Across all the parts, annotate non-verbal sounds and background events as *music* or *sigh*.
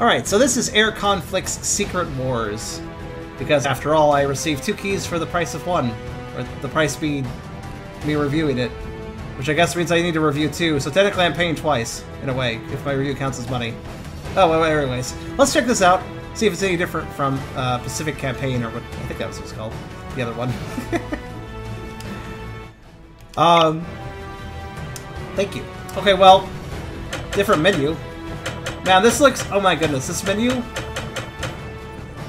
Alright, so this is Air Conflict's Secret Wars. Because after all, I received two keys for the price of one. Or the price being me reviewing it. Which I guess means I need to review two, so technically I'm paying twice, in a way, if my review counts as money. Oh, well, anyways. Let's check this out, see if it's any different from uh, Pacific Campaign, or what I think that was what it's called. The other one. *laughs* um, thank you. Okay, well, different menu. Man, this looks. Oh my goodness, this menu.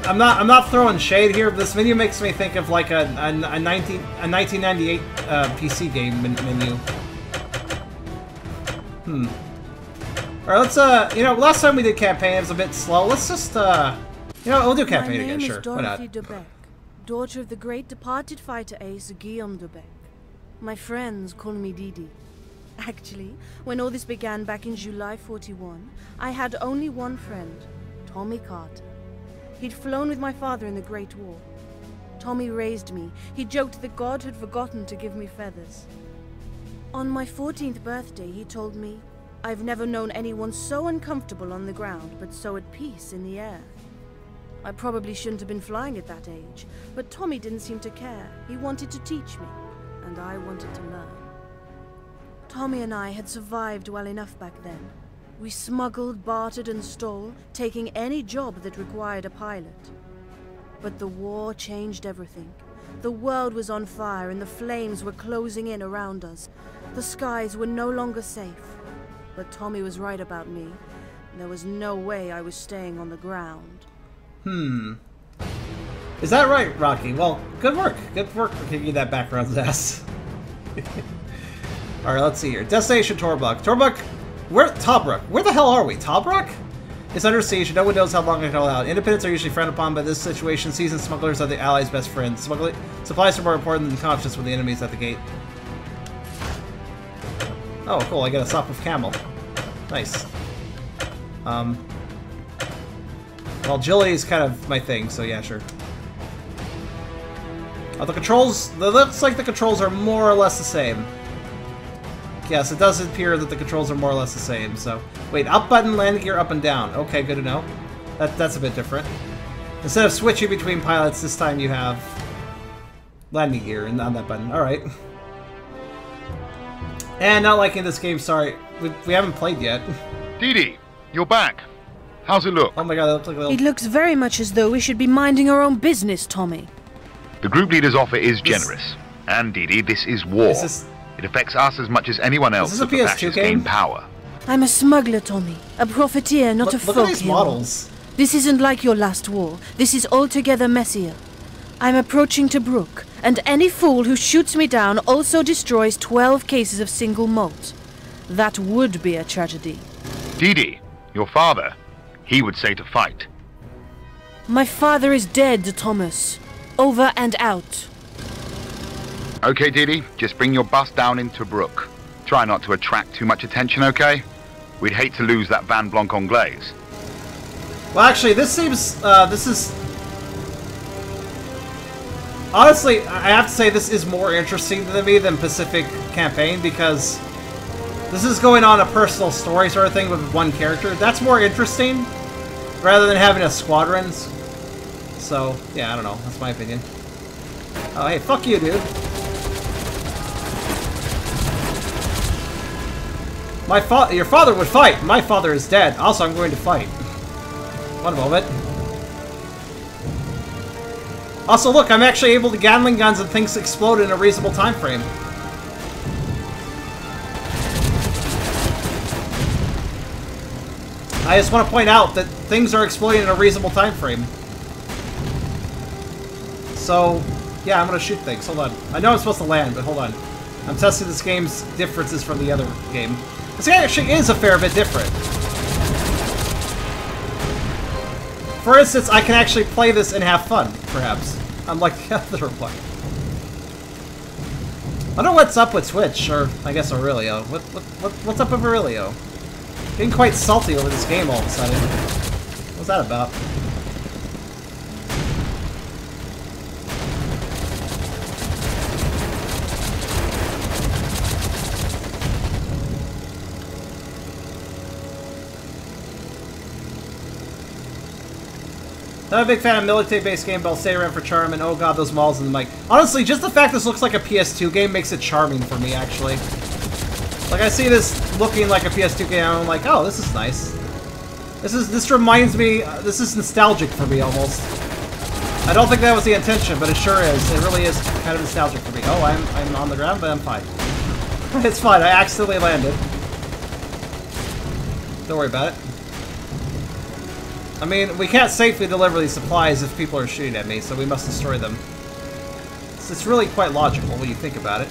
I'm not. I'm not throwing shade here, but this menu makes me think of like a a, a 19 a 1998 uh, PC game menu. Hmm. All right, let's. Uh, you know, last time we did campaign, it was a bit slow. Let's just. Uh, you know, we'll do campaign again. Sure, why not? Dorothy daughter of the great departed fighter ace Guillaume de. My friends call me Didi. Actually, when all this began back in July 41, I had only one friend, Tommy Carter. He'd flown with my father in the Great War. Tommy raised me. He joked that God had forgotten to give me feathers. On my 14th birthday, he told me, I've never known anyone so uncomfortable on the ground, but so at peace in the air. I probably shouldn't have been flying at that age, but Tommy didn't seem to care. He wanted to teach me, and I wanted to learn. Tommy and I had survived well enough back then. We smuggled, bartered, and stole, taking any job that required a pilot. But the war changed everything. The world was on fire and the flames were closing in around us. The skies were no longer safe. But Tommy was right about me. There was no way I was staying on the ground. Hmm. Is that right, Rocky? Well, good work. Good work for kicking that background *laughs* ass. Alright, let's see here. Destination Tobruk. Tobruk, where Tobruk? Where the hell are we? Tobruk? It's under siege, no one knows how long it will hold out. Independents are usually frowned upon by this situation. Seasoned smugglers are the Allies' best friends. Smuggling supplies are more important than conscience when the enemy's at the gate. Oh, cool, I got a Sopwith Camel. Nice. Um, well, agility is kind of my thing, so yeah, sure. Oh, the controls, looks like the controls are more or less the same. Yes, it does appear that the controls are more or less the same, so... Wait, up button, landing gear, up and down. Okay, good to know. That, that's a bit different. Instead of switching between pilots, this time you have landing gear and on that button. Alright. And not liking this game, sorry. We, we haven't played yet. Didi, you're back. How's it look? Oh my god, that looks like a little... It looks very much as though we should be minding our own business, Tommy. The group leader's offer is generous. And Didi, this is war. Is this... It affects us as much as anyone else. Is this a PS2 game? power. I'm a smuggler, Tommy. A profiteer, not look, a look at these hero. models. This isn't like your last war. This is altogether messier. I'm approaching Tobruk, and any fool who shoots me down also destroys 12 cases of single malt. That would be a tragedy. Didi, your father, he would say to fight. My father is dead, Thomas. Over and out. Okay, Didi, just bring your bus down in Tobruk. Try not to attract too much attention, okay? We'd hate to lose that Van Blanc Anglaise. Well, actually, this seems, uh, this is... Honestly, I have to say this is more interesting to me than Pacific Campaign because this is going on a personal story sort of thing with one character. That's more interesting rather than having a squadrons. So, yeah, I don't know. That's my opinion. Oh, hey, fuck you, dude. My fa your father would fight. My father is dead. Also, I'm going to fight. One moment. Also, look, I'm actually able to Gatling guns and things explode in a reasonable time frame. I just want to point out that things are exploding in a reasonable time frame. So, yeah, I'm going to shoot things. Hold on. I know I'm supposed to land, but hold on. I'm testing this game's differences from the other game. This game actually is a fair bit different. For instance, I can actually play this and have fun, perhaps. Unlike *laughs* the other one. I don't know what's up with Switch, or I guess Aurelio. What, what, what, what's up with Aurelio? Getting quite salty over this game all of a sudden. What's that about? Not a big fan of military-based game, but I'll stay around for charm, and oh god, those malls in the mic. Honestly, just the fact this looks like a PS2 game makes it charming for me, actually. Like, I see this looking like a PS2 game, and I'm like, oh, this is nice. This is, this reminds me, uh, this is nostalgic for me, almost. I don't think that was the intention, but it sure is. It really is kind of nostalgic for me. Oh, I'm, I'm on the ground, but I'm fine. *laughs* it's fine, I accidentally landed. Don't worry about it. I mean, we can't safely deliver these supplies if people are shooting at me, so we must destroy them. It's, it's really quite logical when you think about it.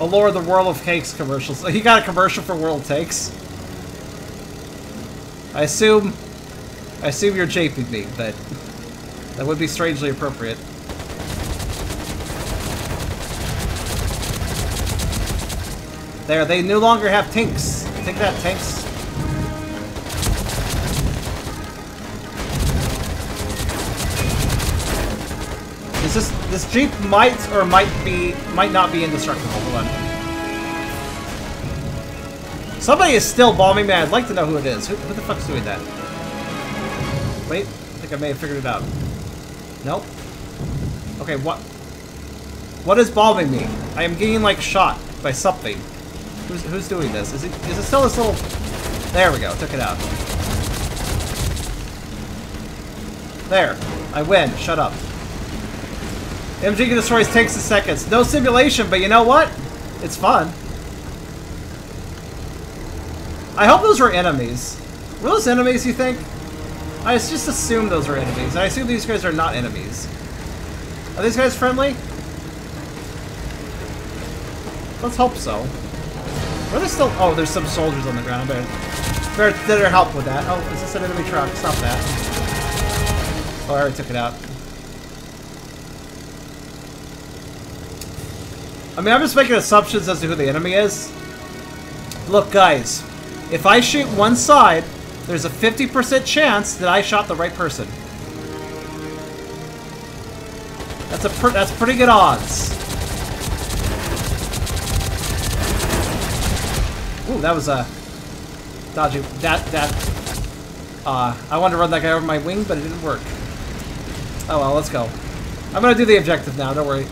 A Lord the World of Cakes commercial. So he got a commercial for World Takes. I assume... I assume you're japing me, but... That would be strangely appropriate. There, they no longer have tinks. Take that, tanks. Is this this jeep might or might be might not be indestructible? Hold on. Somebody is still bombing me. I'd like to know who it is. Who, who the fuck's doing that? Wait, I think I may have figured it out. Nope. Okay, what? What is bombing me? I am getting like shot by something. Who's who's doing this? Is it is it still this little? There we go. Took it out. There. I win. Shut up. MG destroys takes a seconds. No simulation, but you know what? It's fun. I hope those were enemies. Were those enemies, you think? I just assume those are enemies. I assume these guys are not enemies. Are these guys friendly? Let's hope so. Are there still... Oh, there's some soldiers on the ground. I better, better, better help with that. Oh, is this an enemy truck? Stop that. Oh, I already took it out. I mean, I'm just making assumptions as to who the enemy is. Look, guys. If I shoot one side, there's a 50% chance that I shot the right person. That's a pr that's pretty good odds. Ooh, that was a dodgy. That that. Uh, I wanted to run that guy over my wing, but it didn't work. Oh well, let's go. I'm gonna do the objective now. Don't worry.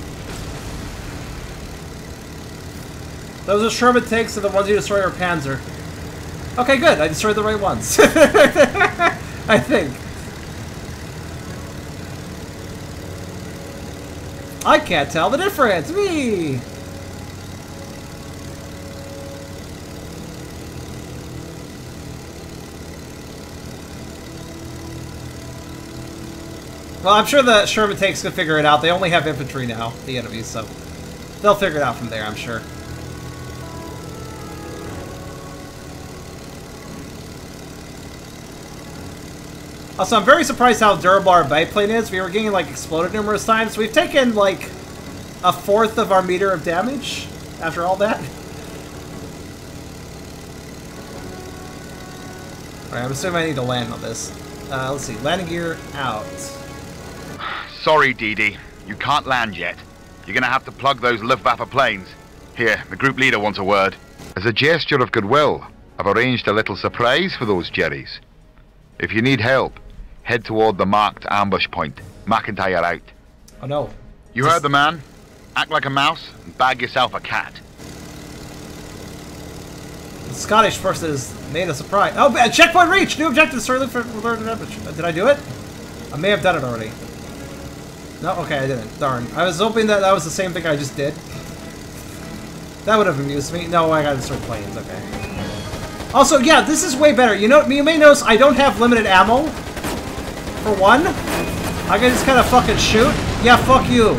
Those are Sherman tanks, and the ones you destroy are Panzer. Okay, good. I destroyed the right ones. *laughs* I think. I can't tell the difference. Me. Well, I'm sure the Sherman tanks can figure it out. They only have infantry now, the enemies, so they'll figure it out from there, I'm sure. Also, I'm very surprised how durable our biplane is. We were getting, like, exploded numerous times. We've taken, like, a fourth of our meter of damage after all that. Alright, I'm assuming I need to land on this. Uh, let's see. Landing gear out. Sorry, Dee You can't land yet. You're gonna have to plug those Luftwaffe planes. Here, the group leader wants a word. As a gesture of goodwill, I've arranged a little surprise for those Jerrys. If you need help, head toward the marked ambush point. McIntyre out. I know. You heard the man. Act like a mouse and bag yourself a cat. The Scottish person has made a surprise. Oh, bad. checkpoint reach! New objective, sorry, for alert damage. Uh, did I do it? I may have done it already. No, okay, I didn't. Darn. I was hoping that that was the same thing I just did. That would have amused me. No, I gotta start planes, okay. Also, yeah, this is way better. You know, you may notice I don't have limited ammo for one. I can just kind of fucking shoot. Yeah, fuck you.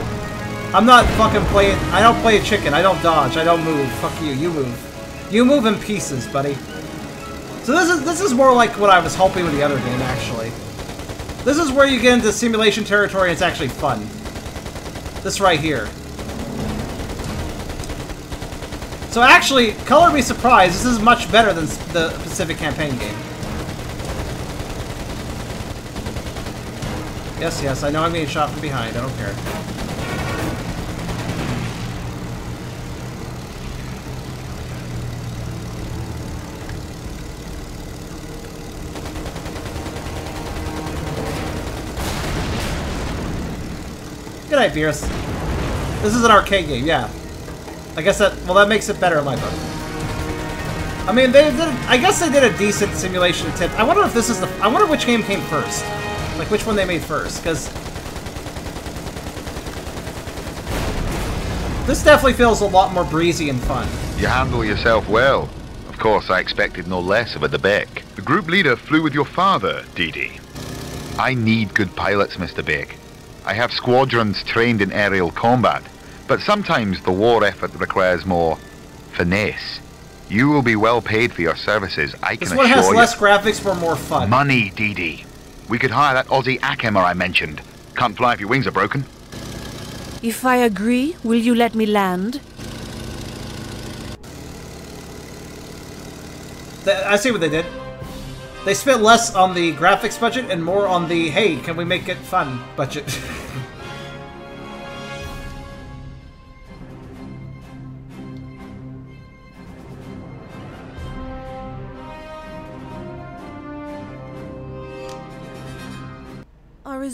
I'm not fucking playing. I don't play a chicken. I don't dodge. I don't move. Fuck you. You move. You move in pieces, buddy. So this is this is more like what I was hoping with the other game, actually. This is where you get into simulation territory and it's actually fun. This right here. So actually, color me surprised, this is much better than the Pacific Campaign game. Yes, yes, I know I'm being shot from behind. I don't care. Good night, Beerus. This is an arcade game, yeah. I guess that, well, that makes it better in my book. I mean, they did, I guess they did a decent simulation attempt. I wonder if this is the, I wonder which game came first. Like, which one they made first, because... This definitely feels a lot more breezy and fun. You handle yourself well. Of course, I expected no less of a DeBeck. The group leader flew with your father, Dee I need good pilots, Mr. Bake. I have squadrons trained in aerial combat, but sometimes the war effort requires more finesse. You will be well paid for your services, I can This one has less graphics for more fun. Money, Dee We could hire that Aussie Akemmer I mentioned. Can't fly if your wings are broken. If I agree, will you let me land? I see what they did. They spent less on the graphics budget and more on the, hey, can we make it fun budget. *laughs*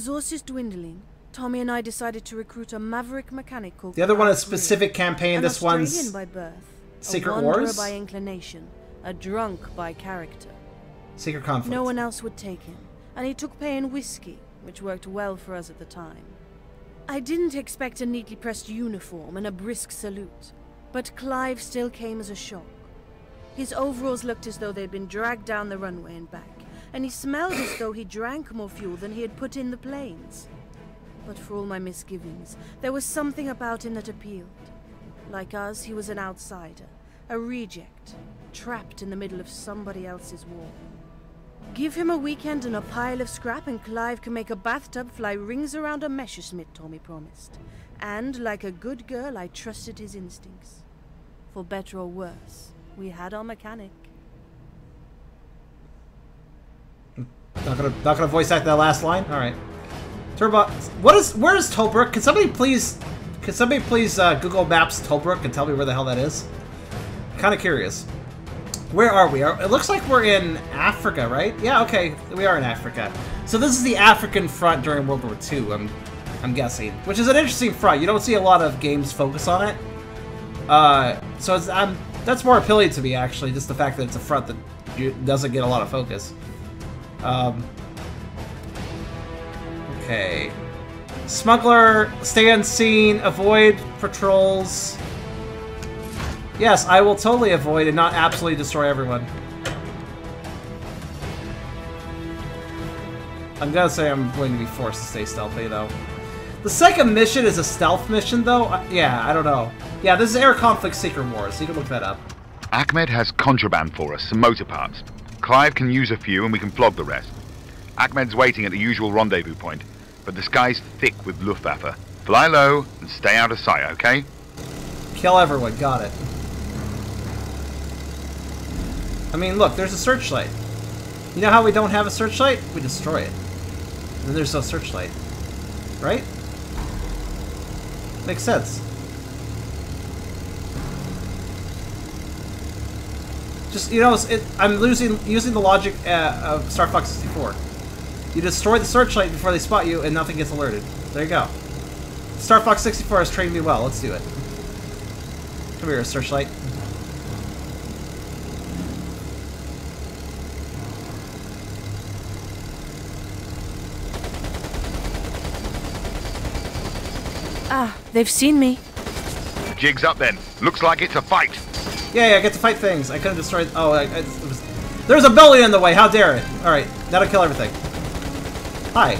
resources dwindling. Tommy and I decided to recruit a maverick mechanic called the other one is Pacific Campaign, this Australian one's by birth, Secret a Wars? by inclination, a drunk by character. Secret Conflict. No one else would take him, and he took pay in whiskey, which worked well for us at the time. I didn't expect a neatly pressed uniform and a brisk salute, but Clive still came as a shock. His overalls looked as though they'd been dragged down the runway and back, and he smelled as though he drank more fuel than he had put in the planes. But for all my misgivings, there was something about him that appealed. Like us, he was an outsider, a reject, trapped in the middle of somebody else's war. Give him a weekend and a pile of scrap, and Clive can make a bathtub fly rings around a Messerschmitt, Tommy promised. And, like a good girl, I trusted his instincts. For better or worse, we had our mechanic. Not gonna, not gonna voice act that last line. All right. Turbo. What is? Where is Tobruk? Can somebody please? Can somebody please uh, Google Maps Tobruk and tell me where the hell that is? Kind of curious. Where are we? Are, it looks like we're in Africa, right? Yeah. Okay, we are in Africa. So this is the African front during World War II. I'm, I'm guessing, which is an interesting front. You don't see a lot of games focus on it. Uh, so it's, I'm, that's more appealing to me actually, just the fact that it's a front that doesn't get a lot of focus. Um, okay. Smuggler, stay unseen, avoid patrols. Yes, I will totally avoid and not absolutely destroy everyone. I'm gonna say I'm going to be forced to stay stealthy, though. The second mission is a stealth mission, though? Uh, yeah, I don't know. Yeah, this is Air Conflict Secret Wars, so you can look that up. Ahmed has contraband for us, some motor parts. Clive can use a few and we can flog the rest. Ahmed's waiting at the usual rendezvous point, but the sky's thick with Luftwaffe. Fly low and stay out of sight, okay? Kill everyone, got it. I mean, look, there's a searchlight. You know how we don't have a searchlight? We destroy it. And then there's no searchlight. Right? Makes sense. Just, you know, it, I'm losing using the logic uh, of Star Fox 64. You destroy the searchlight before they spot you and nothing gets alerted. There you go. Star Fox 64 has trained me well. Let's do it. Come here, searchlight. Ah, they've seen me. The jig's up then. Looks like it's a fight. Yeah, I get to fight things. I couldn't destroy. Oh, I, I, it was. There's a belly in the way. How dare it? All right, that'll kill everything. Hi.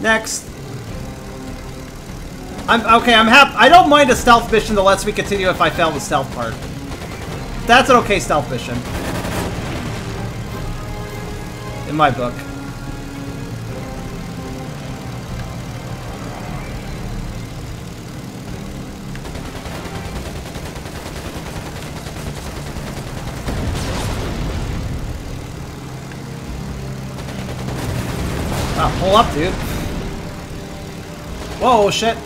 Next. I'm okay. I'm happy. I don't mind a stealth mission that lets me continue if I fail the stealth part. That's an okay stealth mission. In my book. Ah, pull up, dude. Whoa, shit.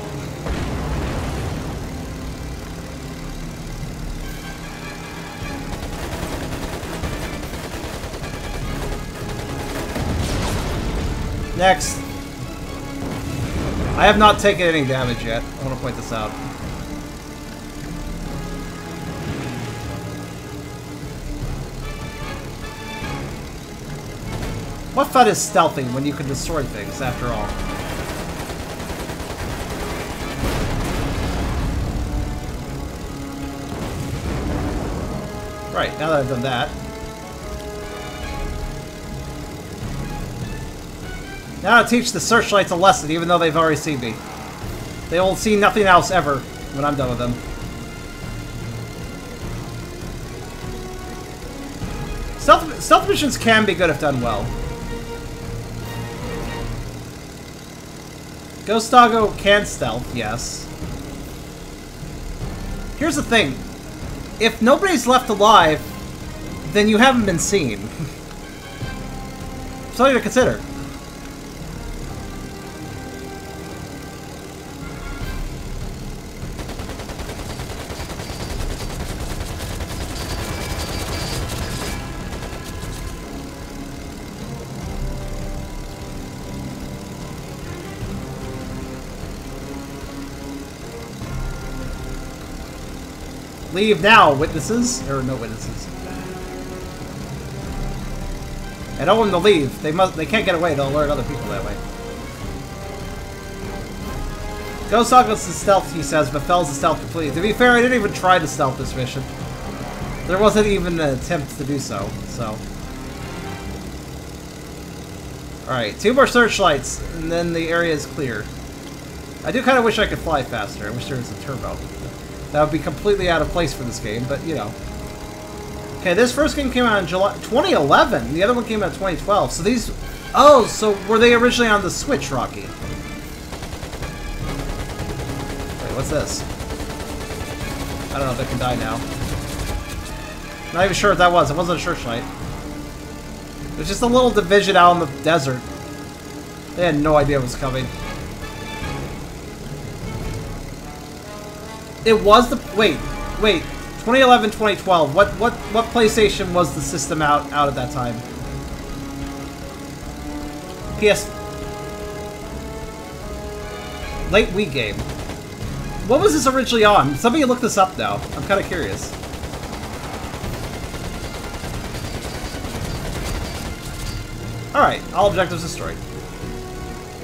Next. I have not taken any damage yet. I want to point this out. What fun is stealthing when you can destroy things, after all? Right, now that I've done that. Now to teach the searchlights a lesson, even though they've already seen me. They will see nothing else ever when I'm done with them. Stealth, stealth missions can be good if done well. Ghost Doggo can stealth, yes. Here's the thing. If nobody's left alive, then you haven't been seen. *laughs* Something to consider. Leave now, witnesses. Or no witnesses. I don't want them to leave. They must. They can't get away. They'll alert other people that way. Ghost Douglas is stealth, he says, but fails the stealth completely. To be fair, I didn't even try to stealth this mission. There wasn't even an attempt to do so, so. Alright, two more searchlights, and then the area is clear. I do kind of wish I could fly faster. I wish there was a turbo. That would be completely out of place for this game, but you know. Okay, this first game came out in July 2011. The other one came out in 2012. So these... Oh, so were they originally on the Switch, Rocky? Wait, what's this? I don't know if they can die now. Not even sure what that was. It wasn't a searchlight. It was just a little division out in the desert. They had no idea what was coming. It was the wait, wait. 2011, 2012. What what what PlayStation was the system out out at that time? PS late Wii game. What was this originally on? Somebody look this up now. I'm kind of curious. Alright, all objectives destroyed.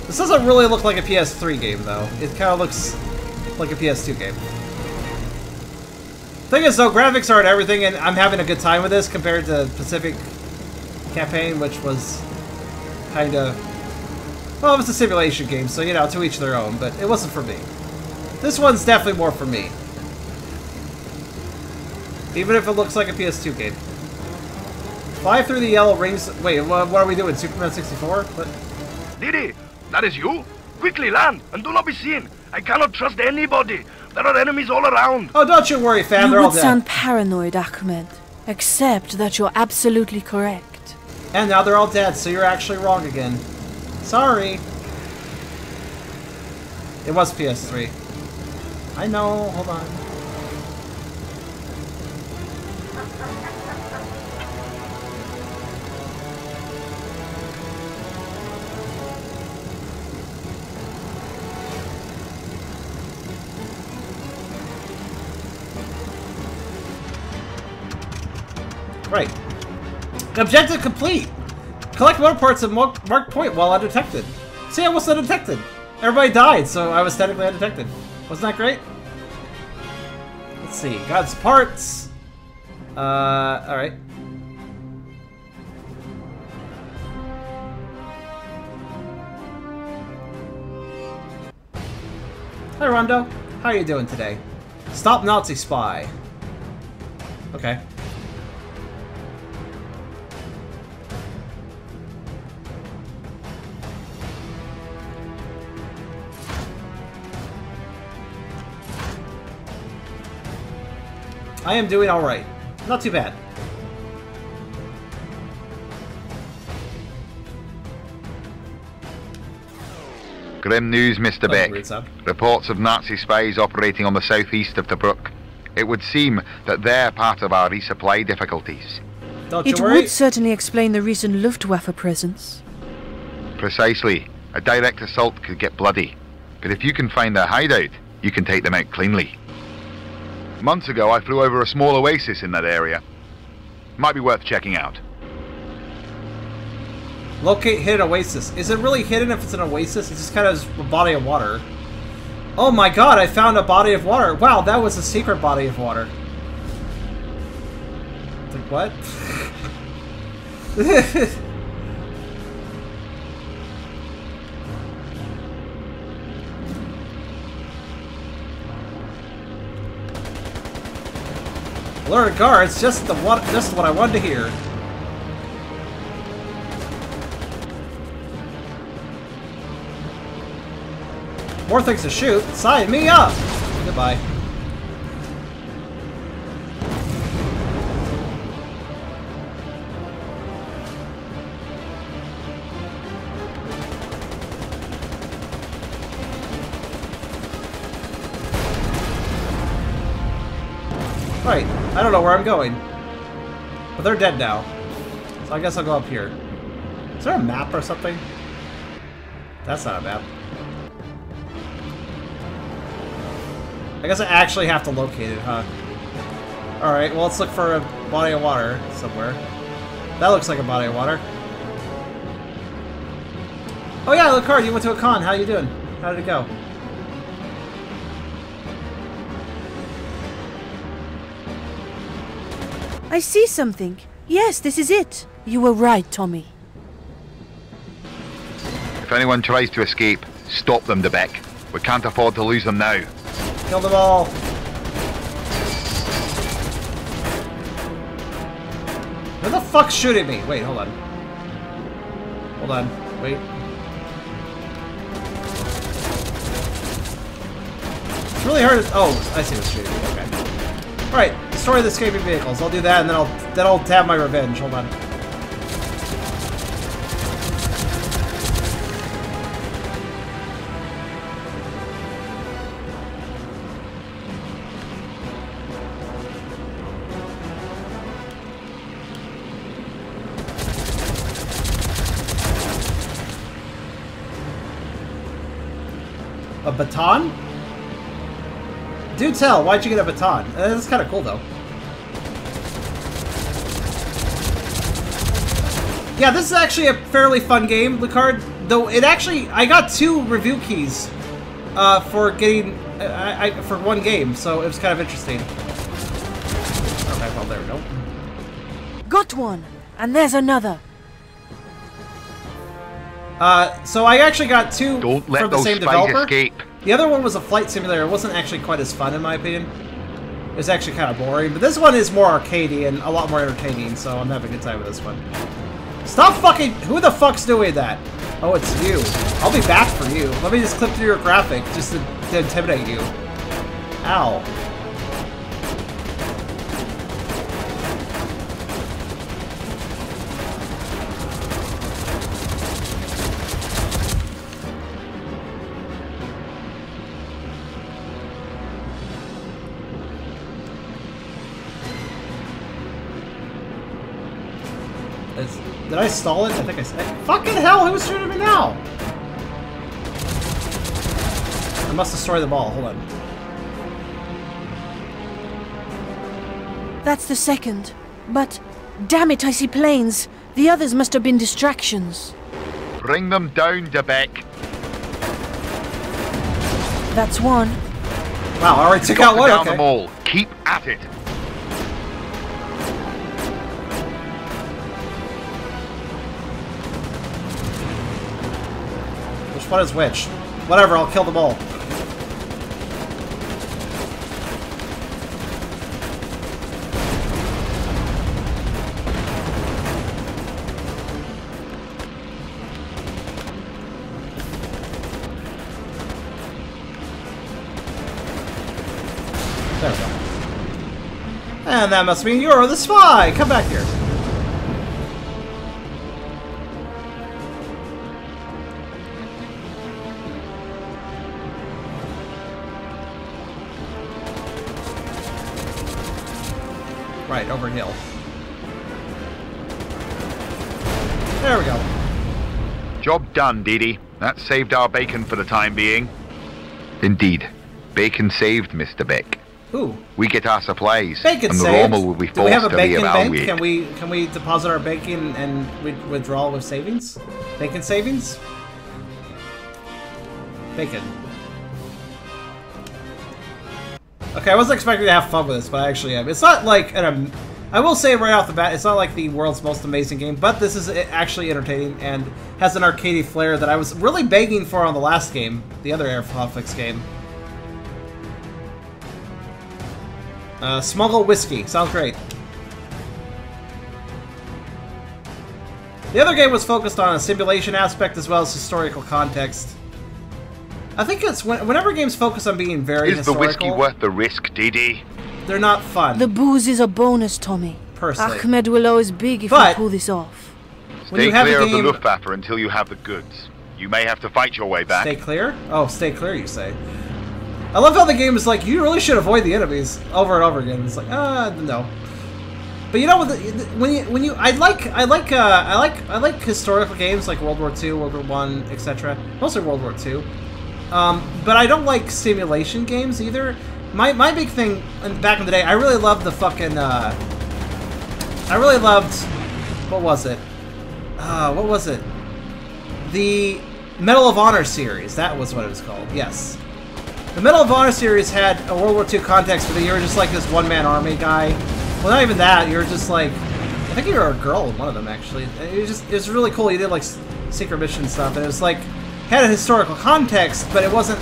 This doesn't really look like a PS3 game, though. It kind of looks like a PS2 game. Thing is, though, graphics aren't everything, and I'm having a good time with this compared to Pacific Campaign, which was kind of... Well, it was a simulation game, so, you know, to each their own, but it wasn't for me. This one's definitely more for me. Even if it looks like a PS2 game. Fly through the yellow rings... Wait, what, are we doing? Superman 64? What? Didi, that is you? Quickly land, and do not be seen. I cannot trust anybody. There are enemies all around. Oh, don't you worry, fam. You They're all would dead. sound paranoid, Ahmed. Except that you're absolutely correct. And now they're all dead, so you're actually wrong again. Sorry. It was PS3. I know, hold on. Objective complete! Collect motor parts at mark, mark point while undetected. See, I was undetected. Everybody died, so I was technically undetected. Wasn't that great? Let's see. God's parts. Uh, alright. Hi, Rondo. How are you doing today? Stop Nazi spy. Okay. I am doing alright. Not too bad. Grim news, Mr. DeBeck. Reports of Nazi spies operating on the southeast of Tobruk. It would seem that they're part of our resupply difficulties. Don't It worry. would certainly explain the recent Luftwaffe presence. Precisely. A direct assault could get bloody. But if you can find their hideout, you can take them out cleanly. Months ago, I flew over a small oasis in that area. Might be worth checking out. Locate hidden oasis. Is it really hidden if it's an oasis? It's just kind of a body of water. Oh my god, I found a body of water. Wow, that was a secret body of water. Like, what? *laughs* Alert guards, just the what just what I wanted to hear. More things to shoot. Sign me up! Goodbye. Where I'm going. But they're dead now. So I guess I'll go up here. Is there a map or something? That's not a map. I guess I actually have to locate it, huh? Alright, well let's look for a body of water somewhere. That looks like a body of water. Oh yeah, Lucard, you went to a con. How you doing? How did it go? I see something. Yes, this is it. You were right, Tommy. If anyone tries to escape, stop them, DeBeck. We can't afford to lose them now. Kill them all. Who the fuck's shooting me? Wait, hold on. Hold on. Wait. It's really hard to... Oh, I see what's shooting me. Okay. Alright, destroy the escaping vehicles. I'll do that and then I'll then I'll have my revenge. Hold on. A baton? Do tell, why'd you get a baton? Uh, That's kind of cool, though. Yeah, this is actually a fairly fun game, Lucard. Though it actually, I got two review keys uh, for getting, I, I, for one game, so it was kind of interesting. Okay, well, there we go. Got one. And there's another. Uh, so I actually got two Don't let from the those same developer. escape. The other one was a flight simulator. It wasn't actually quite as fun, in my opinion. It was actually kind of boring. But this one is more arcadey and a lot more entertaining, so I'm having a good time with this one. Stop fucking... Who the fuck's doing that? Oh, it's you. I'll be back for you. Let me just clip through your graphic just to, to intimidate you. Ow. Did I stall it? I think I said. Fucking hell! Who's shooting me now? I must destroy the ball. Hold on. That's the second. But, damn it, I see planes. The others must have been distractions. Bring them down, DeBeck. That's one. Wow, I already took out to one. down Okay. them all. Keep at it. Which one which? Whatever, I'll kill them all. There we go. And that must mean you're the spy! Come back here. Hill. There we go. Job done, Dee. That saved our bacon for the time being. Indeed. Bacon saved, Mr. Beck. Ooh, We get our supplies, bacon and the saved. Will be Do we have forced a to bacon bank? Can we can we deposit our bacon and wi- withdraw with savings? Bacon savings? Bacon. Okay, I wasn't expecting to have fun with this, but I actually am. It's not like an. Um, I will say right off the bat, it's not like the world's most amazing game, but this is actually entertaining and has an arcadey flair that I was really begging for on the last game, the other Air Conflicts game. Uh, smuggle whiskey. Sounds great. The other game was focused on a simulation aspect as well as historical context. I think it's when, whenever games focus on being very Is the whiskey worth the risk, Dee? They're not fun. The booze is a bonus, Tommy. Personally. Ahmed will always big if But- we pull this off. When Stay you have a clear of the Luftwaffe until you have the goods. You may have to fight your way back. Stay clear? Oh, stay clear, you say. I love how the game is like, you really should avoid the enemies over and over again. It's like, ah, no. But you know what? When you when you I like I like uh, I like I like historical games like World War II, World War One, etc. Mostly World War II. Um, but I don't like simulation games either. My my big thing back in the day, I really loved the fucking. Uh, I really loved. What was it? Uh, what was it? The Medal of Honor series. That was what it was called. Yes. The Medal of Honor series had a World War II context, then you were just like this one-man army guy. Well, not even that. You were just like, I think you were a girl in one of them actually. It was just, it was really cool. You did like secret mission stuff, and it was like had a historical context, but it wasn't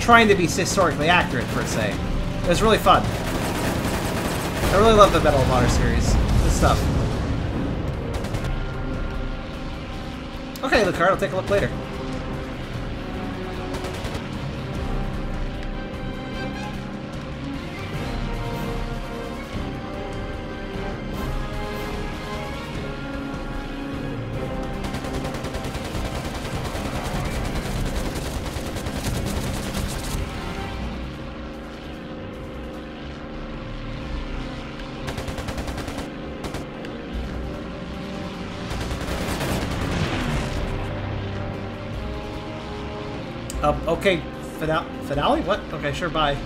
trying to be historically accurate per se. It was really fun. I really love the Medal of Honor series. Good stuff. Okay, Lucard, I'll take a look later. Finale? What? Okay, sure, bye.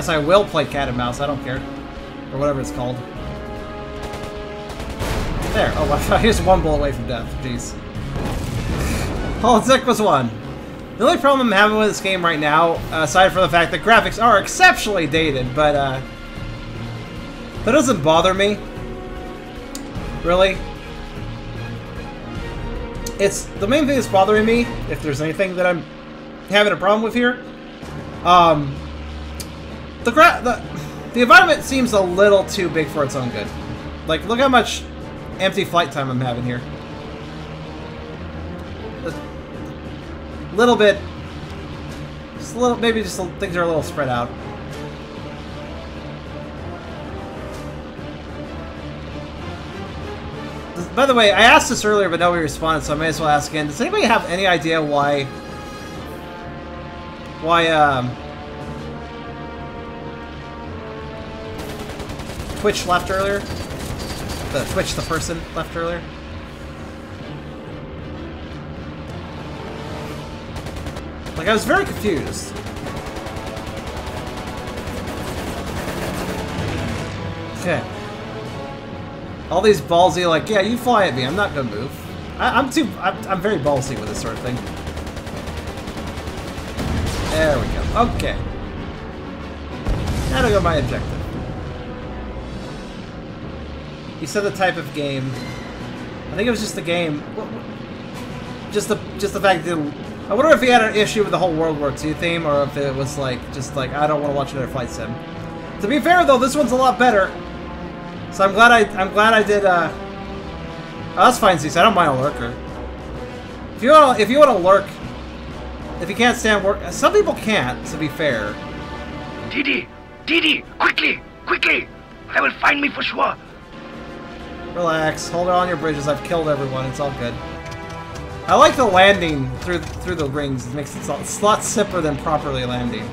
Yes, I will play cat and mouse. I don't care. Or whatever it's called. There. Oh, *laughs* I thought he was one bullet away from death. Jeez. *laughs* Politics was one. The only problem I'm having with this game right now, aside from the fact that graphics are exceptionally dated, but, uh... That doesn't bother me. Really. It's... The main thing that's bothering me, if there's anything that I'm having a problem with here, um... The gra- the the environment seems a little too big for its own good. Like, look how much empty flight time I'm having here. A little bit, just a little, maybe just things are a little spread out. By the way, I asked this earlier, but nobody responded, so I may as well ask again. Does anybody have any idea why? Why? Um, Twitch left earlier? The Twitch, the person, left earlier? Like, I was very confused. Okay. All these ballsy, like, yeah, you fly at me, I'm not gonna move. I, I'm too, I'm, I'm very ballsy with this sort of thing. There we go. Okay. That'll go my objective. You said the type of game. I think it was just the game. Just the just the fact that I wonder if he had an issue with the whole World War II theme, or if it was like just like I don't want to watch another flight sim. To be fair though, this one's a lot better. So I'm glad I I'm glad I did. uh... Oh, that's fine, Zeus. I don't mind a lurker. If you want if you want to lurk, if you can't stand work, some people can't. To be fair. Didi! Didi! Quickly! Quickly! I will find me for sure. Relax. Hold on your bridges. I've killed everyone. It's all good. I like the landing through through the rings. It makes it a it's a lot simpler than properly landing.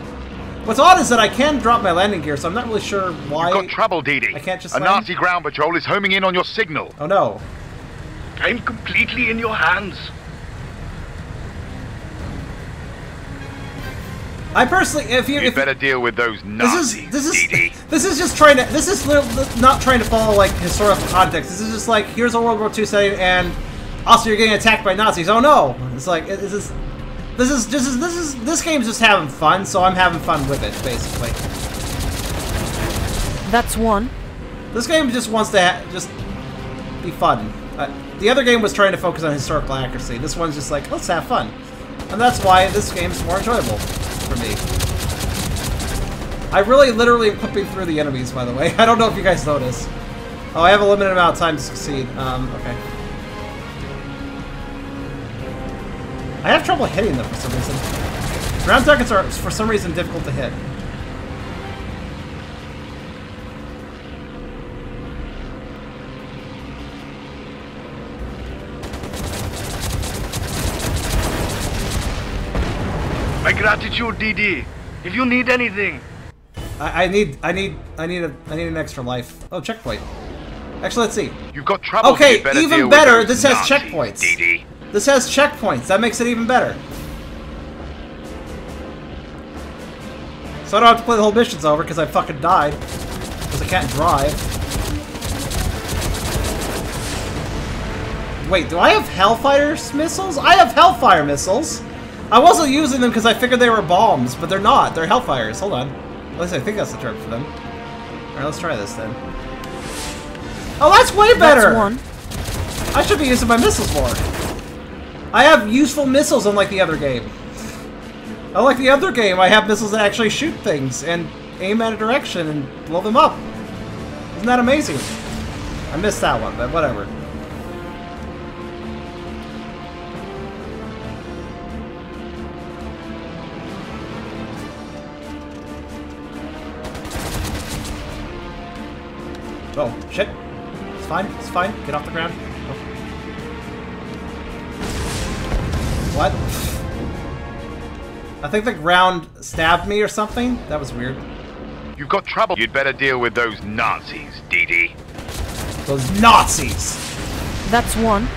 What's odd is that I can drop my landing gear, so I'm not really sure why. You've got trouble, Didi. I can't just A land? Nazi ground patrol is homing in on your signal. Oh no. I'm completely in your hands. I personally, if you, You'd if better deal with those Nazis. this is this is Didi. this is just trying to this is li- li- not trying to follow like historical context. This is just like here's a World War II setting, and also you're getting attacked by Nazis. Oh no! It's like it, this is this is this is this is this game's just having fun, so I'm having fun with it basically. That's one. This game just wants to ha just be fun. Uh, the other game was trying to focus on historical accuracy. This one's just like, let's have fun. And that's why this game's more enjoyable for me. I really literally am clipping through the enemies, by the way. *laughs* I don't know if you guys notice. Oh, I have a limited amount of time to succeed. Um, okay. I have trouble hitting them for some reason. Ground targets are, for some reason, difficult to hit. My gratitude, Didi. If you need anything, I, I need, I need, I need a, I need an extra life. Oh, checkpoint. Actually, let's see. You've got trouble. Okay, better even better, this has Nazis, checkpoints. Didi. This has checkpoints. That makes it even better. So I don't have to play the whole missions over because I fucking died. Because I can't drive. Wait, do I have Hellfire missiles? I have Hellfire missiles! I wasn't using them because I figured they were bombs, but they're not. They're Hellfires. Hold on. At least I think that's the term for them. Alright, let's try this then. Oh, that's way better! That's one. I should be using my missiles more. I have useful missiles unlike the other game. Unlike the other game, I have missiles that actually shoot things and aim at a direction and blow them up. Isn't that amazing? I missed that one, but whatever. Shit. It's fine, it's fine. Get off the ground. Oh. What? I think the ground stabbed me or something? That was weird. You've got trouble. You'd better deal with those Nazis, Didi. Those Nazis! That's one.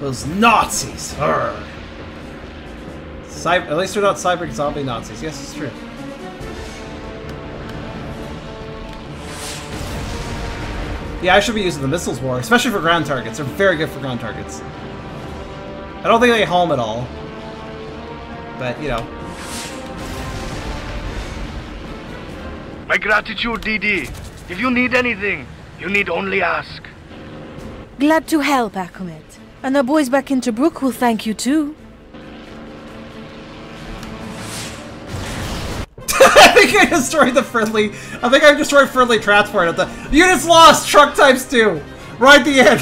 Those Nazis! Urgh. Cy at least they're not cyber zombie Nazis. Yes, it's true. Yeah, I should be using the missiles more, especially for ground targets. They're very good for ground targets. I don't think they home at all. But, you know. my gratitude, Didi. If you need anything, you need only ask. Glad to help, Akumet. And the boys back in Tobruk will thank you too. Think I destroyed the friendly. I think I destroyed friendly transport at the units lost. Truck types two, right the end.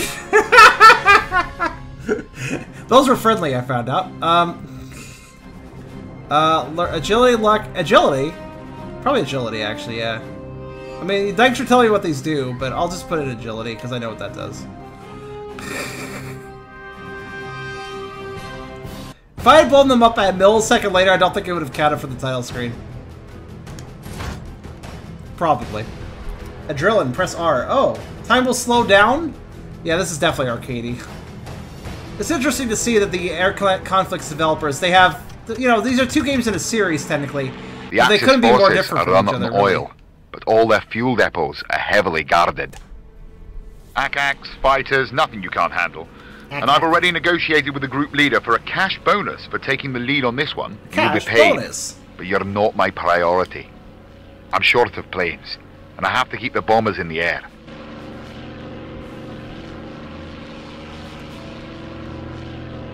*laughs* Those were friendly. I found out. Um. Uh, agility, luck, agility. Probably agility, actually. Yeah. I mean, thanks for telling me what these do, but I'll just put it agility because I know what that does. *laughs* If I had blown them up a millisecond later, I don't think it would have counted for the title screen. Probably. Adrenaline, press R. Oh, time will slow down? Yeah, this is definitely arcadey. It's interesting to see that the Air Conflicts developers, they have, you know, these are two games in a series, technically. The but they Axis couldn't be more different are from each other. really. oil, but all their fuel depots are heavily guarded. ACAX, fighters, nothing you can't handle. And I've already negotiated with the group leader for a cash bonus for taking the lead on this one. You'll be Cash paid, bonus. but you're not my priority. I'm short of planes, and I have to keep the bombers in the air.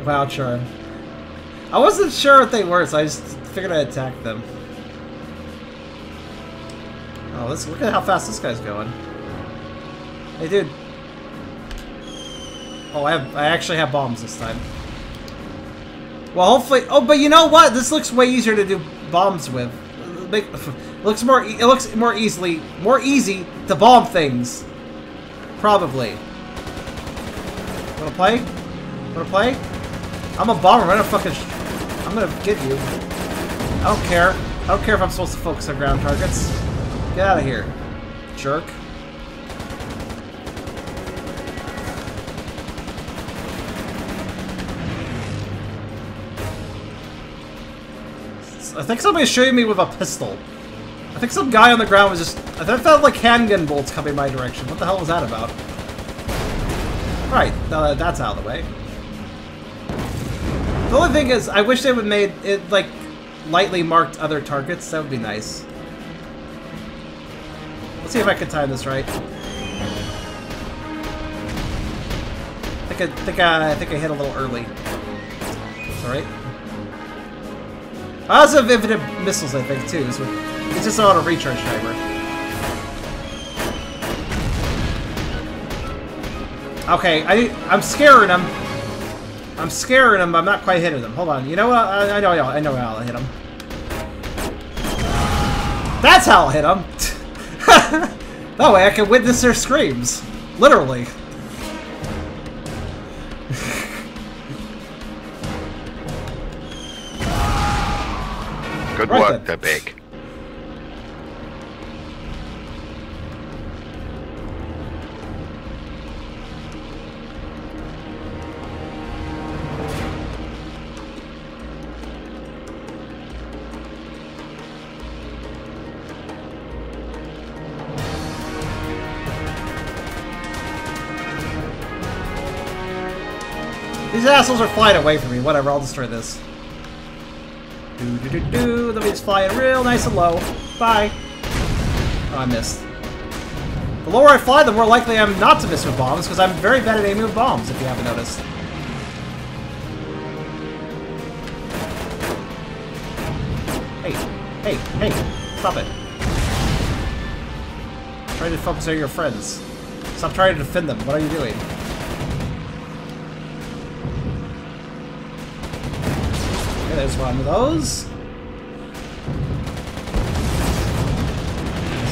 Wow, I wasn't sure what they were, so I just figured I'd attack them. Oh, let's look at how fast this guy's going. Hey, dude. Oh, I have, I actually have bombs this time. Well, hopefully... Oh, but you know what? This looks way easier to do bombs with. Make, *laughs* looks more. It looks more easily, more easy to bomb things. Probably. Wanna play? Wanna play? I'm a bomber. I'm gonna fucking. I'm gonna get you. I don't care. I don't care if I'm supposed to focus on ground targets. Get out of here, jerk. I think somebody's shooting me with a pistol. Think some guy on the ground was just... I felt like handgun bolts coming my direction. What the hell was that about? Right, uh, that's out of the way. The only thing is, I wish they would made it, like, lightly marked other targets. That would be nice. Let's see if I can time this right. I think I, think I, I think I hit a little early. Alright. I also have infinite missiles, I think, too, so it's just not a recharge timer. Okay, I, I'm scaring him. I'm scaring him, but I'm not quite hitting him. Hold on, you know what? I, I know I know how I'll hit him. That's how I'll hit him! *laughs* that way I can witness their screams. Literally. Good Right work, then. DeBeck. These assholes are flying away from me. Whatever, I'll destroy this. Do do do do. Let me just fly it real nice and low. Bye. Oh, I missed. The lower I fly, the more likely I am not to miss with bombs, because I'm very bad at aiming with bombs, if you haven't noticed. Hey, hey, hey, stop it. Try to focus on your friends. Stop trying to defend them. What are you doing? There's one of those.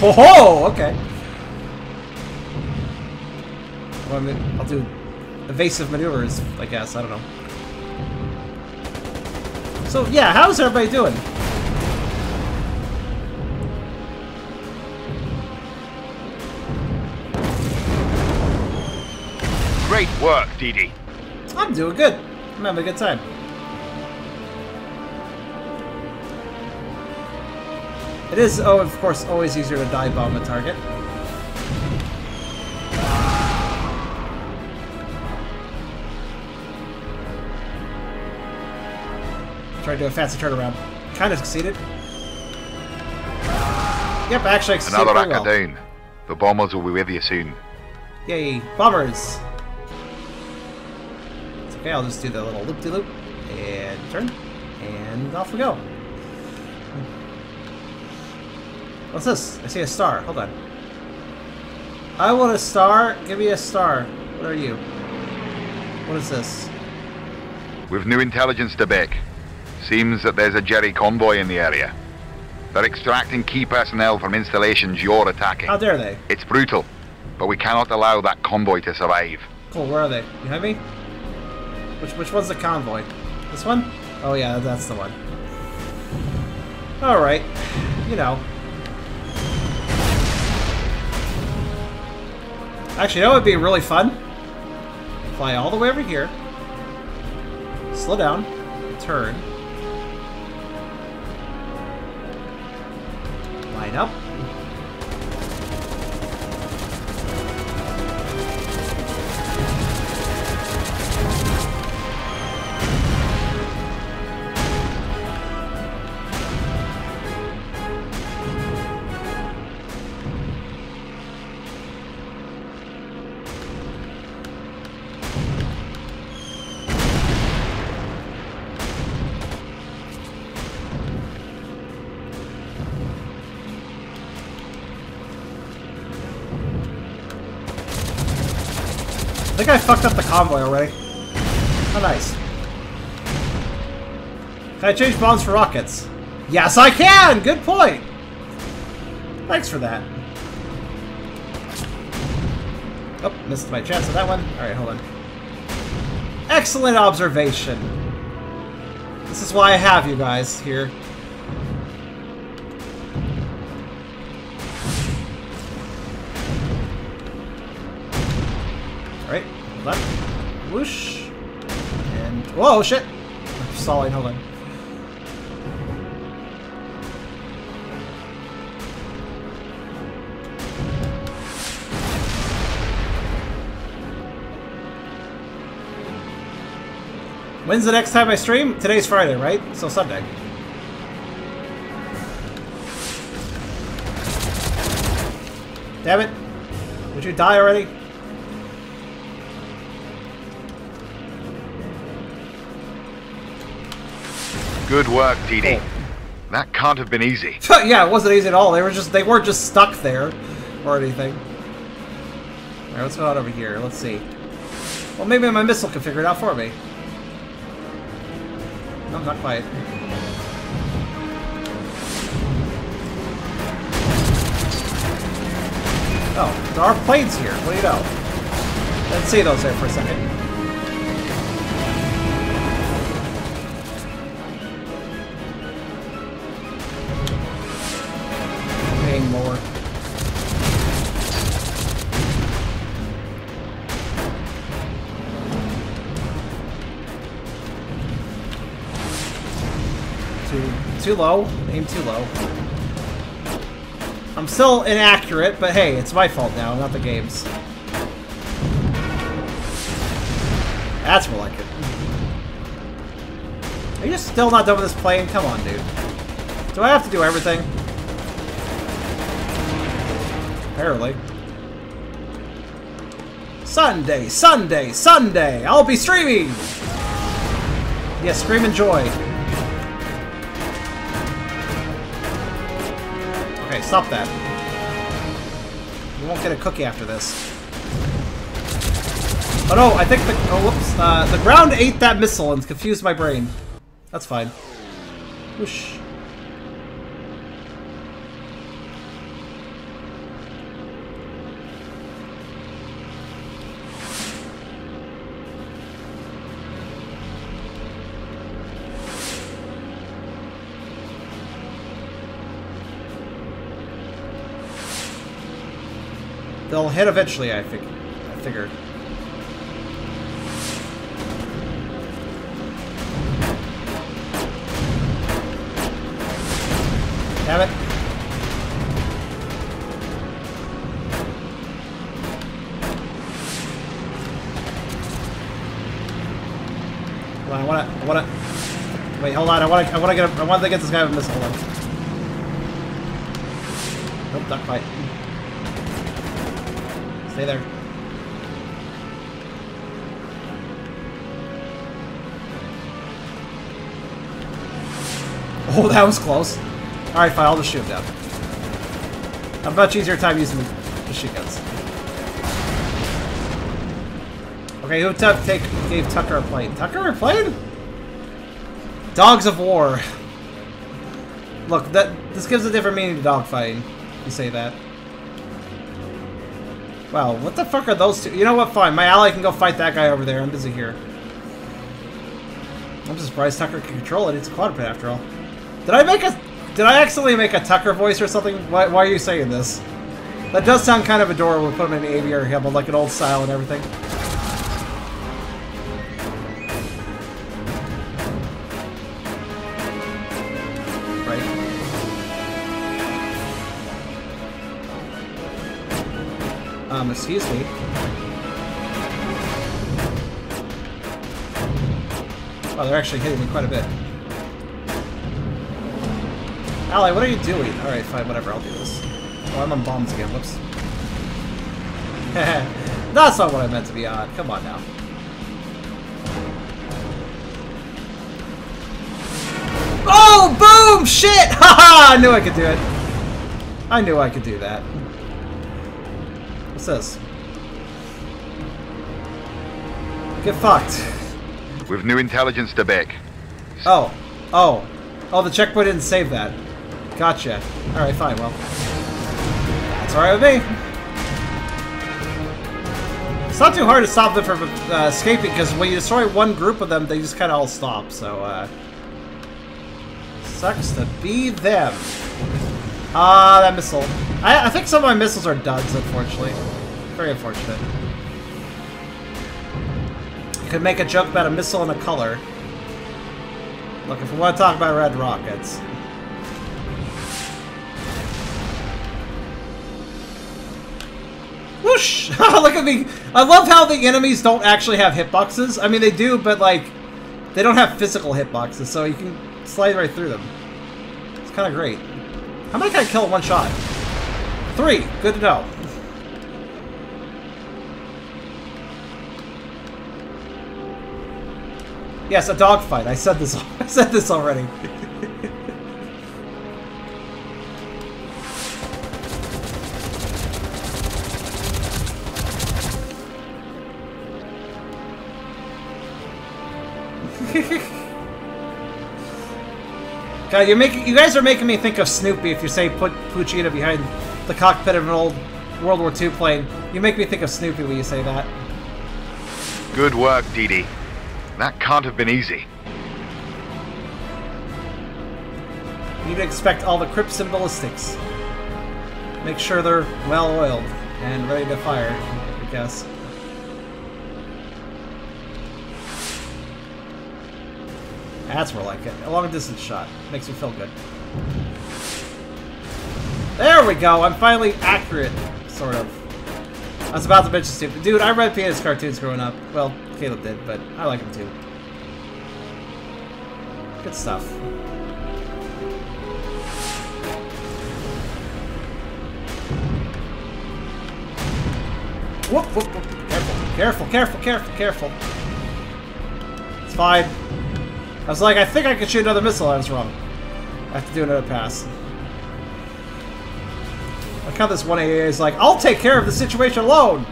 Ho ho! Okay. I'll do evasive maneuvers, I guess. I don't know. So, yeah, how's everybody doing? Great work, Dee Dee. I'm doing good. I'm having a good time. It is, oh, of course, always easier to dive bomb a target. Try to do a fancy turnaround. Kind of succeeded. Yep, actually I succeeded Another acre well. down. The bombers will be with you soon. Yay, bombers! It's okay, I'll just do the little loop-de-loop, and turn, and off we go. What's this? I see a star. Hold on. I want a star. Give me a star. What are you? What is this? With new intelligence, DeBeck. Seems that there's a Jerry convoy in the area. They're extracting key personnel from installations you're attacking. How dare they? It's brutal, but we cannot allow that convoy to survive. Cool, where are they? Behind me? Which which one's the convoy? This one? Oh yeah, that's the one. Alright. You know. Actually, that would be really fun. Fly all the way over here. Slow down. Turn. Line up. I fucked up the convoy already. How nice. Can I change bombs for rockets? Yes, I can! Good point! Thanks for that. Oh, missed my chance on that one. Alright, hold on. Excellent observation. This is why I have you guys here. Whoa, shit! Stalling, hold on. When's the next time I stream? Today's Friday, right? So Sunday. Damn it. Would you die already? Good work, Didi. Oh. That can't have been easy. *laughs* yeah, it wasn't easy at all. They were just they weren't just stuck there or anything. Alright, what's going on over here? Let's see. Well maybe my missile can figure it out for me. No, not quite. Oh, there are planes here. What do you know? Let's see those there for a second. Too, low. Aim too low. I'm still inaccurate, but hey, it's my fault now, not the game's. That's more like it. Are you still not done with this plane? Come on, dude. Do I have to do everything? Apparently. Sunday, Sunday, Sunday! I'll be streaming! Yes, scream and joy. Stop that. You won't get a cookie after this. Oh no, I think the- oh whoops. Uh, the ground ate that missile and confused my brain. That's fine. Whoosh. They'll hit eventually, I think. I figured. Damn it. On, I wanna, I wanna. Wait, hold on. I wanna, I wanna get, a, I want to get this guy with a missile. Hold on. Nope, not quite. Stay there. Oh, that was close. Alright, fine, I'll just shoot him down. I have much easier time using the guns. Okay, who take gave Tucker a plane? Tucker a plane? Dogs of War. Look, that this gives a different meaning to dogfighting. You say that. Wow, what the fuck are those two? You know what? Fine, my ally can go fight that guy over there. I'm busy here. I'm surprised Tucker can control it. It's a quadruped after all. Did I make a... Did I accidentally make a Tucker voice or something? Why, why are you saying this? That does sound kind of adorable. We put him in an aviary helmet, like an old style and everything. Excuse me. Oh, they're actually hitting me quite a bit. Ally, what are you doing? Alright, fine, whatever, I'll do this. Oh, I'm on bombs again, whoops. *laughs* That's not what I meant to be on. Come on now. Oh, boom! Shit! *laughs* Haha! I knew I could do it. I knew I could do that. What's this? Get fucked. We've new intelligence to back. Oh. Oh. Oh, the checkpoint didn't save that. Gotcha. Alright, fine, well. That's alright with me. It's not too hard to stop them from uh, escaping, because when you destroy one group of them, they just kind of all stop, so, uh... Sucks to be them. Ah, that missile. I, I think some of my missiles are duds, unfortunately. Very unfortunate. You could make a joke about a missile and a color. Look, if we want to talk about red rockets. Whoosh! *laughs* Look at me! I love how the enemies don't actually have hitboxes. I mean, they do, but, like, they don't have physical hitboxes, so you can slide right through them. It's kind of great. How many can I kill in one shot? Three! Good to know. Yes, a dogfight. I said this. *laughs* I said this already. *laughs* God, you're making you guys are making me think of Snoopy if you say put Poochyena behind the cockpit of an old World War II plane. You make me think of Snoopy when you say that. Good work, Dee Dee. That can't have been easy. You need to expect all the crypts and ballistics. Make sure they're well oiled and ready to fire, I guess. That's more like it. A long distance shot. Makes me feel good. There we go! I'm finally accurate, sort of. I was about to mention stupid. Dude, I read Peanuts cartoons growing up. Well, Caleb did, but I like them too. Good stuff. Whoop, whoop, whoop. Careful, careful, careful, careful, careful. It's fine. I was like, I think I could shoot another missile. I was wrong. I have to do another pass. Look how this one AA is like, I'll take care of the situation alone!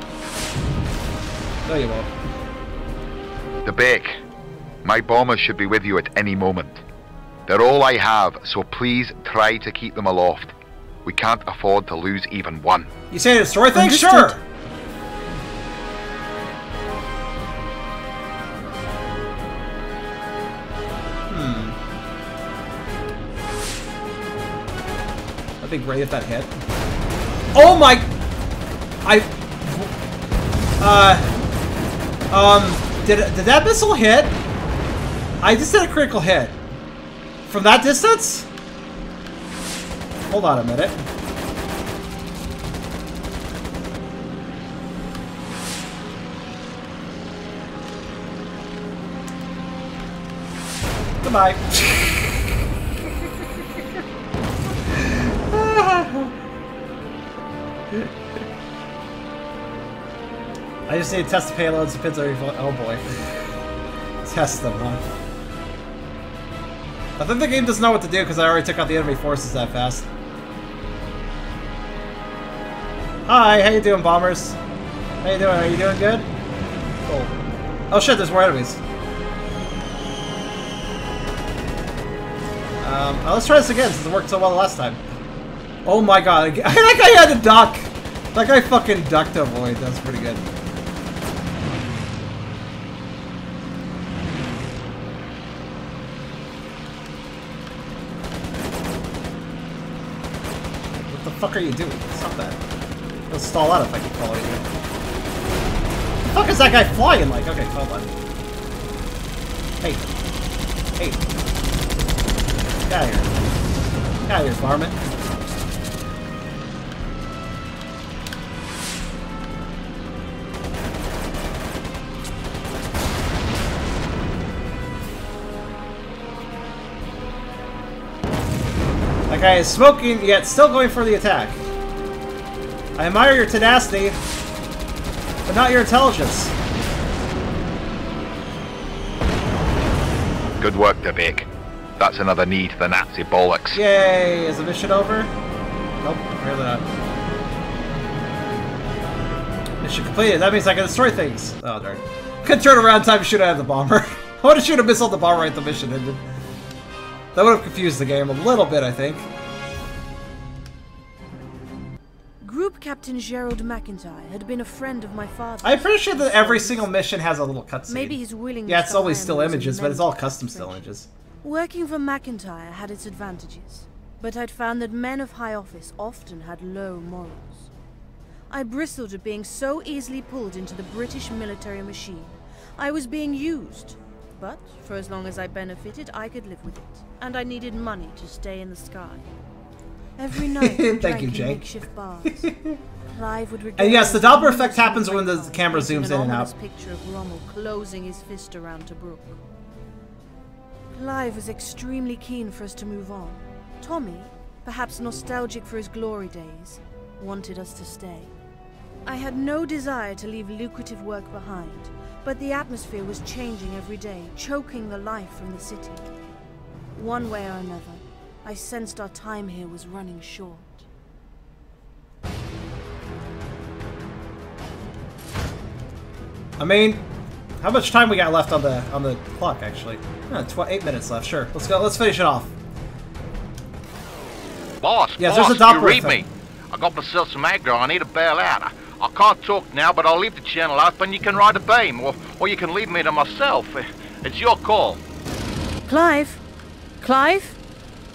No, you won't. DeBeck. My bombers should be with you at any moment. They're all I have, so please try to keep them aloft. We can't afford to lose even one. You say to destroy things? Understood. Sure! Hmm. That'd be great if that hit. Oh my... I... Uh... Um... Did, did that missile hit? I just did a critical hit. From that distance? Hold on a minute. Goodbye. *laughs* I just need to test the payloads. Depends on your Oh boy. Test them, huh? I think the game doesn't know what to do because I already took out the enemy forces that fast. Hi, how you doing, bombers? How you doing? Are you doing good? Cool. Oh shit, there's more enemies. Um, oh, let's try this again since it worked so well last time. Oh my god, that *laughs* guy had to duck! That guy fucking ducked to avoid, that's pretty good. What the fuck are you doing? Stop that. It'll stall out if I keep following you. The fuck is that guy flying like? Okay, hold on. Hey. Hey. Get out of here. Get out of here, varmint. That guy is smoking, yet still going for the attack. I admire your tenacity, but not your intelligence. Good work, DeBeck. That's another knee to the Nazi bollocks. Yay! Is the mission over? Nope, apparently not. Mission completed. That means I can destroy things. Oh, darn. could turn around time to shoot at the bomber. *laughs* I want to shoot a missile at the bomber right the mission ended. That would have confused the game a little bit, I think. Captain Gerald McIntyre had been a friend of my father's. I'm pretty sure that every single mission has a little cutscene. Maybe his willingness Yeah, it's always still images, but it's all custom still images. Working for McIntyre had its advantages, but I'd found that men of high office often had low morals. I bristled at being so easily pulled into the British military machine. I was being used, but for as long as I benefited, I could live with it, and I needed money to stay in the sky. Every night, *laughs* Thank you, Jake. Clive would *laughs* And yes, the Doppler effect happens when the camera zooms in and out. picture of Rommel closing his fist around Tobruk. Clive was extremely keen for us to move on. Tommy, perhaps nostalgic for his glory days, wanted us to stay. I had no desire to leave lucrative work behind, but the atmosphere was changing every day, choking the life from the city. One way or another, I sensed our time here was running short. I mean, how much time we got left on the on the clock? Actually, uh, tw- eight minutes left. Sure, let's go. Let's finish it off. Boss, Yes, boss, there's a Doppler you read effect. me. I got myself some aggro. I need to bail out. I, I can't talk now, but I'll leave the channel open. You can ride a beam, or, or you can leave me to myself. It's your call. Clive? Clive?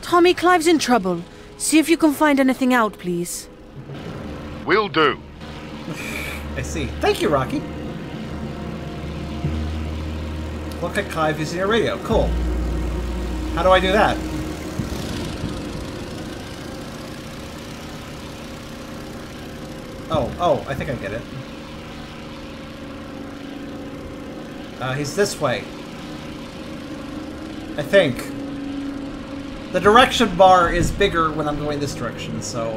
Tommy, Clive's in trouble. See if you can find anything out, please. Will do. *sighs* I see. Thank you, Rocky. Look at Clive using your radio. Cool. How do I do that? Oh, oh, I think I get it. Uh, he's this way. I think. The direction bar is bigger when I'm going this direction, so...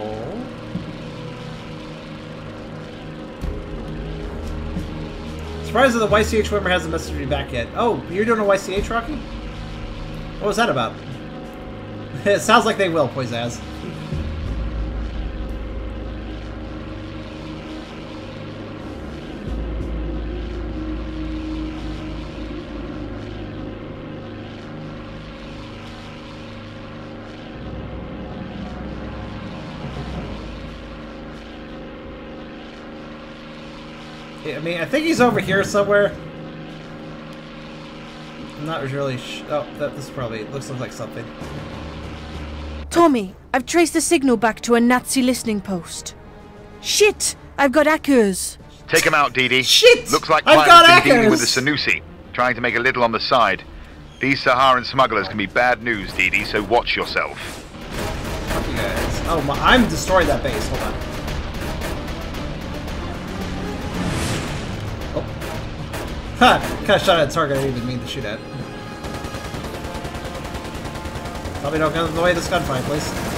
Surprised that the YCH member hasn't messaged me back yet. Oh, you're doing a YCH, Rocky? What was that about? *laughs* it sounds like they will, Poizaz. I mean, I think he's over here somewhere. I'm not really sh- Oh, that, this probably looks like something. Tommy, I've traced the signal back to a Nazi listening post. Shit! I've got echoes. Take him out, Dee Dee. Shit! Looks like I've got been dealing with the hackers! Sanusi, trying to make a little on the side. These Saharan smugglers can be bad news, Dee Dee, so watch yourself. Fuck you guys. Oh, my, I'm destroying that base. Hold on. Ha! Kind of shot at a target I didn't even mean to shoot at. Probably don't in the way this gunfight, please.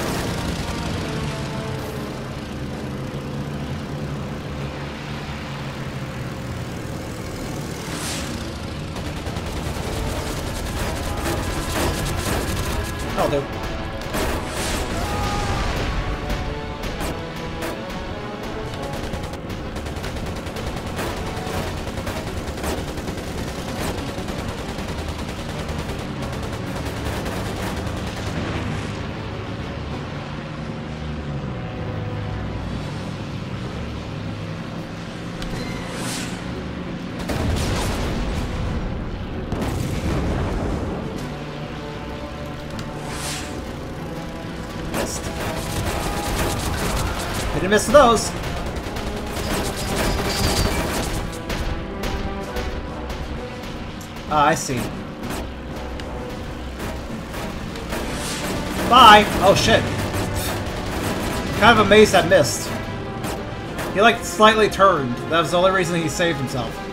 Didn't miss those. Ah, I see. Bye! Oh shit. kind of amazed that missed. He like slightly turned. That was the only reason he saved himself.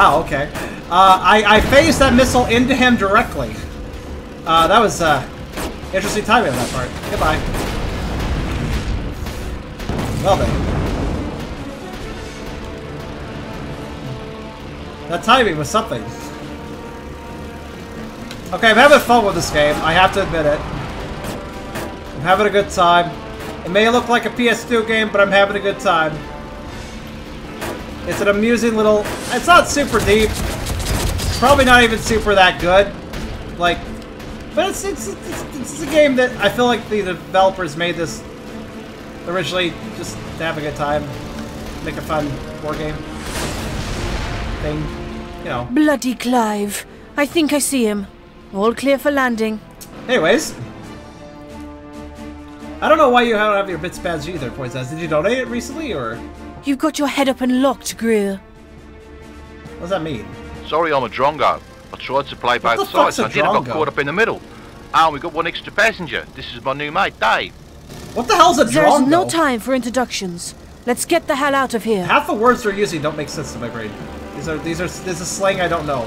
Wow, okay. Uh, I, I phased that missile into him directly. Uh, that was uh, interesting timing on that part. Goodbye. Well then. That timing was something. Okay, I'm having fun with this game. I have to admit it. I'm having a good time. It may look like a PS2 game, but I'm having a good time. It's an amusing little... It's not super deep. Probably not even super that good. Like, but it's, it's, it's, it's a game that I feel like the developers made this originally just to have a good time. Make a fun war game thing. You know. Bloody Clive. I think I see him. All clear for landing. Anyways. I don't know why you don't have your bits badge either, Poisons. Did you donate it recently, or...? You've got your head up and locked, Greer. What does that mean? Sorry I'm a drongo. I tried to play What both the fuck's sides. a I did. I got caught up in the middle. Ah, we got one extra passenger. This is my new mate, Dave. What the hell's a drongo? There's no time for introductions. Let's get the hell out of here. Half the words they're using don't make sense to my brain. These are these are this is slang I don't know.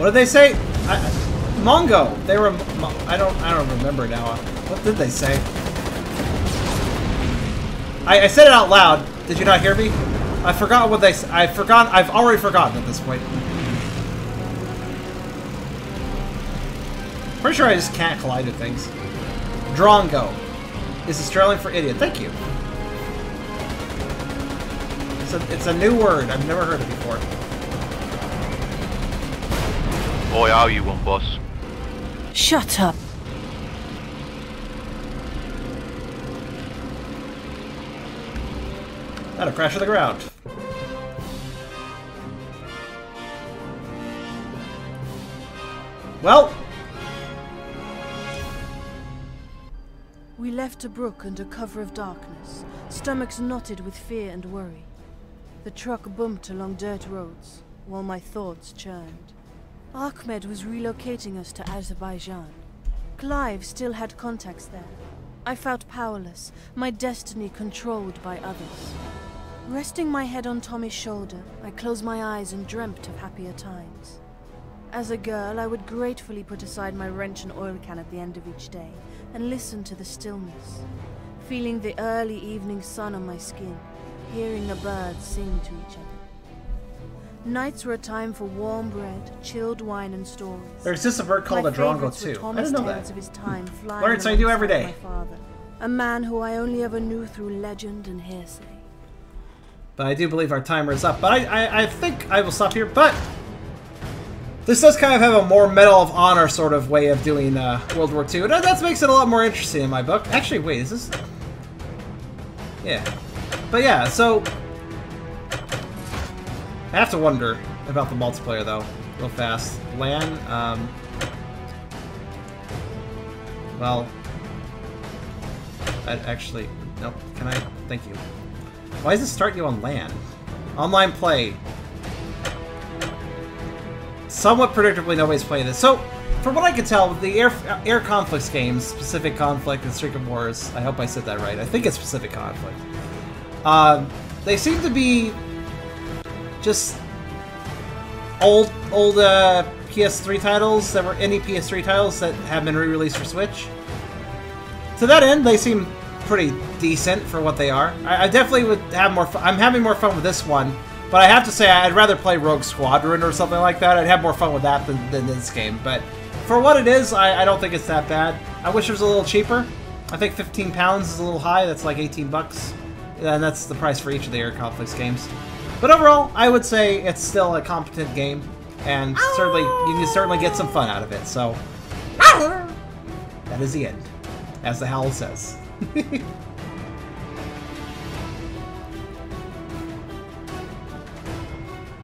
What did they say? I, Mongo. They were. I don't. I don't remember now. What did they say? I, I said it out loud. Did you not hear me? I forgot what they. I forgot. I've already forgotten at this point. Pretty sure I just can't collide with things. Drongo is Australian for idiot. Thank you. It's a, it's a new word. I've never heard it before. Boy, are you one, boss. Shut up. That'll crash to the ground. Well, We left Tobruk under cover of darkness, stomachs knotted with fear and worry. The truck bumped along dirt roads, while my thoughts churned. Ahmed was relocating us to Azerbaijan. Clive still had contacts there. I felt powerless, my destiny controlled by others. Resting my head on Tommy's shoulder, I closed my eyes and dreamt of happier times. As a girl, I would gratefully put aside my wrench and oil can at the end of each day and listen to the stillness, feeling the early evening sun on my skin, hearing the birds sing to each other. Nights were a time for warm bread, chilled wine, and stories. there exists a bird called My a drongo too. I Thomas didn't know that. of his time *laughs* Learn something new alongside every day. My father, a man who I only ever knew through legend and hearsay. But I do believe our timer is up. But I, I, I think I will stop here. But this does kind of have a more Medal of Honor sort of way of doing uh, World War II. That, that makes it a lot more interesting in my book. Actually, wait, is this? Yeah. But yeah, so I have to wonder about the multiplayer though, real fast. LAN. Um, well, I actually nope. Can I? Thank you. Why does it start you on LAN? Online play. Somewhat predictably, nobody's playing this. So, from what I can tell, the air air conflicts games, Pacific Conflict and Streak of Wars. I hope I said that right. I think it's Pacific Conflict. Um, they seem to be just old old uh, PS3 titles that were any PS3 titles that have been re-released for Switch. To that end, they seem pretty decent for what they are. I, I definitely would have more. Fun. I'm having more fun with this one, but I have to say I'd rather play Rogue Squadron or something like that. I'd have more fun with that than, than this game. But for what it is, I, I don't think it's that bad. I wish it was a little cheaper. I think 15 pounds is a little high. That's like 18 bucks, and that's the price for each of the Air Conflicts games. But overall, I would say it's still a competent game, and certainly you can certainly get some fun out of it. So ah! that is the end, as the howl says. *laughs*